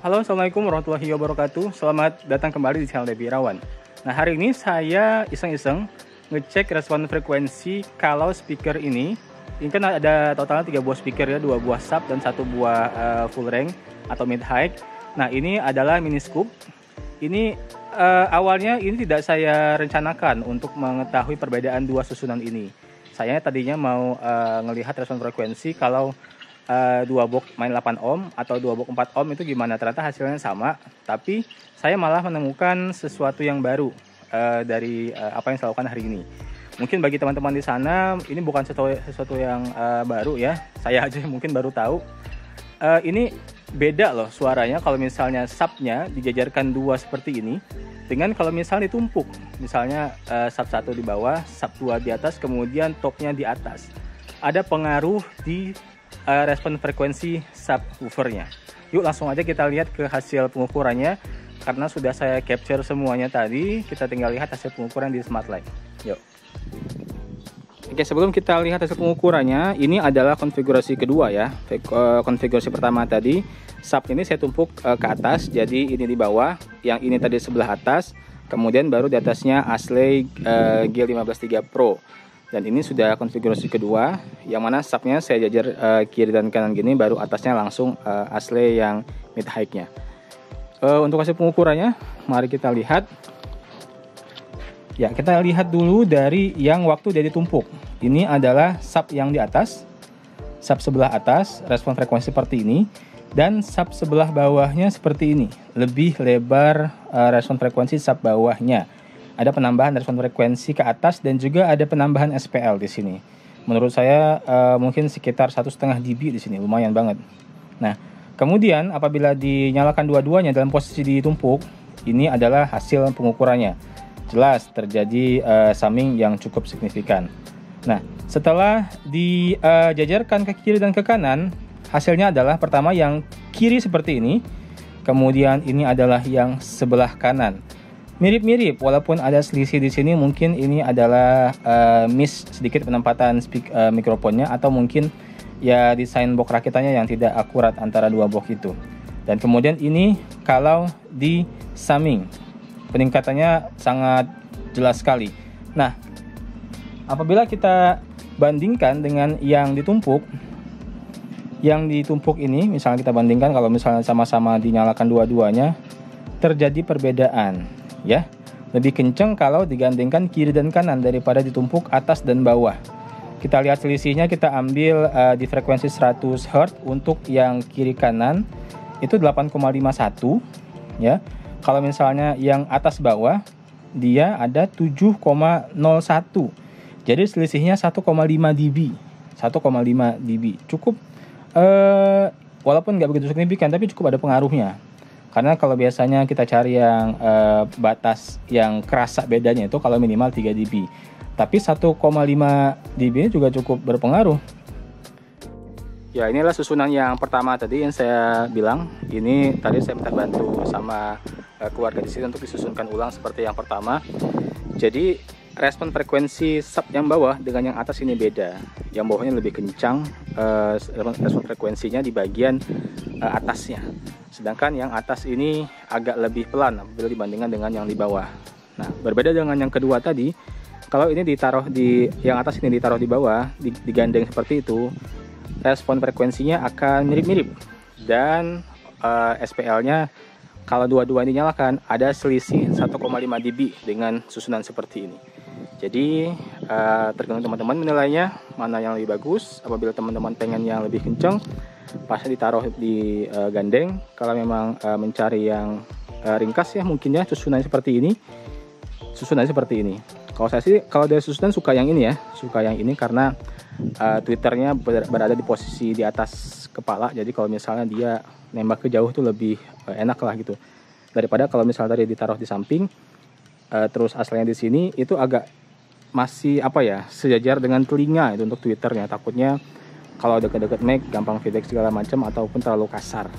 Halo, Assalamualaikum warahmatullahi wabarakatuh. Selamat datang kembali di channel Debbie Rawan. Nah, hari ini saya iseng-iseng ngecek respon frekuensi kalau speaker ini. Ini kan ada totalnya tiga buah speaker ya, dua buah sub dan satu buah uh, full range atau mid high. Nah, ini adalah mini scoop. Ini uh, awalnya ini tidak saya rencanakan untuk mengetahui perbedaan dua susunan ini. Saya tadinya mau uh, ngelihat respon frekuensi kalau uh, dua box main 8 ohm atau dua box 4 ohm itu gimana? Ternyata hasilnya sama tapi saya malah menemukan sesuatu yang baru uh, dari uh, apa yang saya lakukan hari ini. Mungkin bagi teman-teman di sana ini bukan sesuatu, sesuatu yang uh, baru ya. Saya aja mungkin baru tahu. Uh, ini beda loh suaranya kalau misalnya subnya dijajarkan dua seperti ini dengan kalau misalnya ditumpuk. Misalnya uh, sub satu di bawah sub dua di atas kemudian topnya di atas. Ada pengaruh di uh, respon frekuensi subwoofernya. Yuk langsung aja kita lihat ke hasil pengukurannya karena sudah saya capture semuanya tadi, kita tinggal lihat hasil pengukuran di Smart Light. Yuk. Oke, sebelum kita lihat hasil pengukurannya, ini adalah konfigurasi kedua ya. Eh, konfigurasi pertama tadi, sub ini saya tumpuk eh, ke atas, jadi ini di bawah, yang ini tadi sebelah atas, kemudian baru di atasnya Ashley G153 Pro dan ini sudah konfigurasi kedua yang mana subnya saya jajar uh, kiri dan kanan gini baru atasnya langsung uh, asli yang mid high nya uh, untuk hasil pengukurannya mari kita lihat. Ya kita lihat dulu dari yang waktu dia ditumpuk. Ini adalah sub yang di atas sub sebelah atas respon frekuensi seperti ini dan sub sebelah bawahnya seperti ini. Lebih lebar uh, respon frekuensi sub bawahnya ada penambahan respon frekuensi ke atas dan juga ada penambahan SPL di sini. Menurut saya uh, mungkin sekitar satu setengah dB di sini, lumayan banget. Nah, kemudian apabila dinyalakan dua-duanya dalam posisi ditumpuk, ini adalah hasil pengukurannya. Jelas terjadi uh, summing yang cukup signifikan. Nah, setelah dijajarkan ke kiri dan ke kanan, hasilnya adalah pertama yang kiri seperti ini, kemudian ini adalah yang sebelah kanan mirip-mirip walaupun ada selisih di sini mungkin ini adalah uh, miss sedikit penempatan speak, uh, mikrofonnya atau mungkin ya desain box rakitannya yang tidak akurat antara dua box itu. Dan kemudian ini kalau di summing peningkatannya sangat jelas sekali. Nah apabila kita bandingkan dengan yang ditumpuk yang ditumpuk ini misalnya kita bandingkan kalau misalnya sama-sama dinyalakan dua-duanya terjadi perbedaan ya. Lebih kencang kalau digandengkan kiri dan kanan daripada ditumpuk atas dan bawah. Kita lihat selisihnya kita ambil uh, di frekuensi 100 Hz untuk yang kiri kanan itu 8,51 ya. Kalau misalnya yang atas bawah dia ada 7,01. Jadi selisihnya 1,5 dB. 1,5 dB. Cukup uh, walaupun nggak begitu signifikan tapi cukup ada pengaruhnya karena kalau biasanya kita cari yang uh, batas yang kerasa bedanya itu kalau minimal 3 dB. Tapi 1,5 dB juga cukup berpengaruh. Ya inilah susunan yang pertama tadi yang saya bilang. Ini tadi saya minta bantu sama uh, keluarga di sini untuk disusunkan ulang seperti yang pertama. Jadi respon frekuensi sub yang bawah dengan yang atas ini beda. Yang bawahnya lebih kencang uh, respon frekuensinya di bagian uh, atasnya. Sedangkan yang atas ini agak lebih pelan apabila dibandingkan dengan yang di bawah. Nah berbeda dengan yang kedua tadi kalau ini ditaruh di yang atas ini ditaruh di bawah digandeng seperti itu respon frekuensinya akan mirip-mirip. Dan uh, eh, SPL nya kalau dua-dua dinyalakan ada selisih 1,5 dB dengan susunan seperti ini jadi uh, tergantung teman-teman menilainya mana yang lebih bagus. Apabila teman-teman pengen yang lebih kencang pasnya ditaruh di uh, gandeng. Kalau memang uh, mencari yang uh, ringkas ya mungkin ya susunan seperti ini. Susunan seperti ini. Kalau saya sih kalau dari susunan suka yang ini ya suka yang ini karena uh, twitternya berada di posisi di atas kepala. Jadi kalau misalnya dia nembak ke jauh tuh lebih uh, enak lah gitu. Daripada kalau misalnya tadi ditaruh di samping uh, terus asalnya di sini itu agak masih apa ya sejajar dengan telinga itu untuk twitternya. Takutnya kalau deket-deket mic gampang feedback segala macam ataupun terlalu kasar.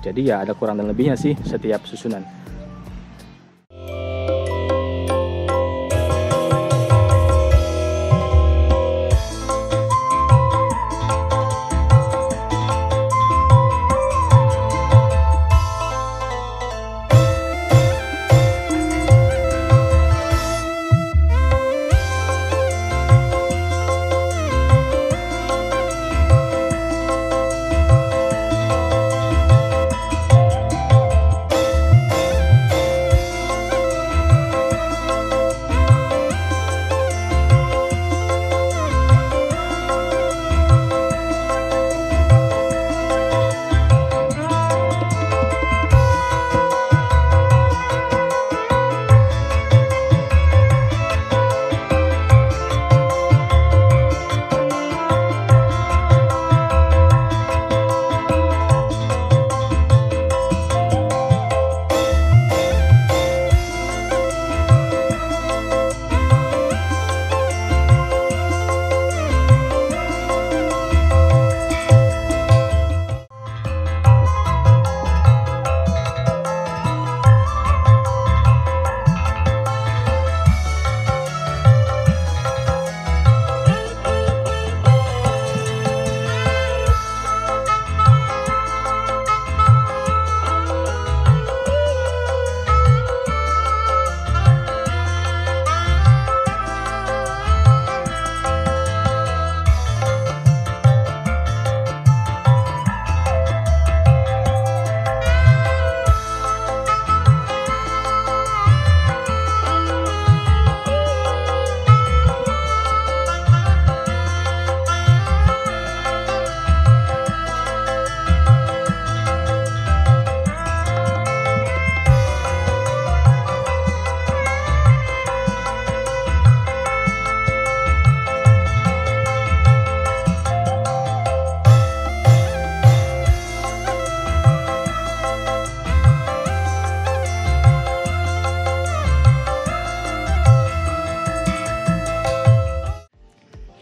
Jadi ya ada kurang dan lebihnya sih setiap susunan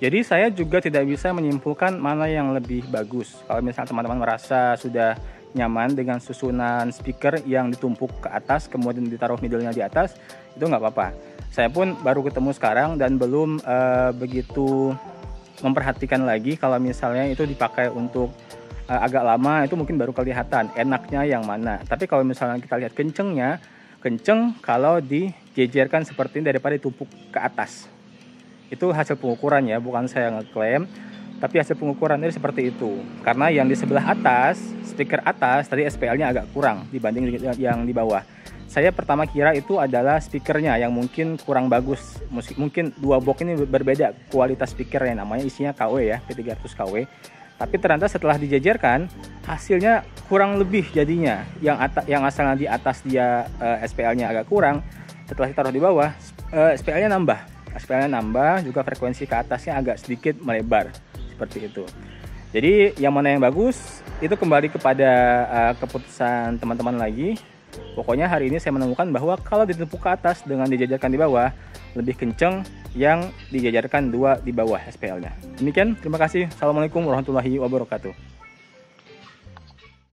Jadi saya juga tidak bisa menyimpulkan mana yang lebih bagus. Kalau misalnya teman-teman merasa sudah nyaman dengan susunan speaker yang ditumpuk ke atas kemudian ditaruh middle-nya di atas, itu nggak apa-apa. Saya pun baru ketemu sekarang dan belum uh, begitu memperhatikan lagi kalau misalnya itu dipakai untuk uh, agak lama itu mungkin baru kelihatan enaknya yang mana. Tapi kalau misalnya kita lihat kencengnya, kenceng kalau dijejerkan seperti ini daripada ditumpuk ke atas itu hasil pengukuran ya bukan saya ngeklaim tapi hasil pengukuran ini seperti itu. Karena yang di sebelah atas speaker atas tadi SPL-nya agak kurang dibanding yang di bawah. Saya pertama kira itu adalah speakernya yang mungkin kurang bagus. Mungkin dua box ini berbeda kualitas speakernya namanya isinya KW ya P300 KW tapi ternyata setelah dijajarkan hasilnya kurang lebih jadinya. Yang atas yang asalnya di atas dia uh, eh, SPL-nya agak kurang setelah ditaruh di bawah uh, eh, SPL-nya nambah SPL-nya nambah, juga frekuensi ke atasnya agak sedikit melebar seperti itu. Jadi yang mana yang bagus itu kembali kepada uh, keputusan teman-teman lagi. Pokoknya hari ini saya menemukan bahwa kalau ditepuk ke atas dengan dijajarkan di bawah lebih kenceng yang dijajarkan dua di bawah SPL-nya. Demikian, terima kasih. Assalamualaikum warahmatullahi wabarakatuh.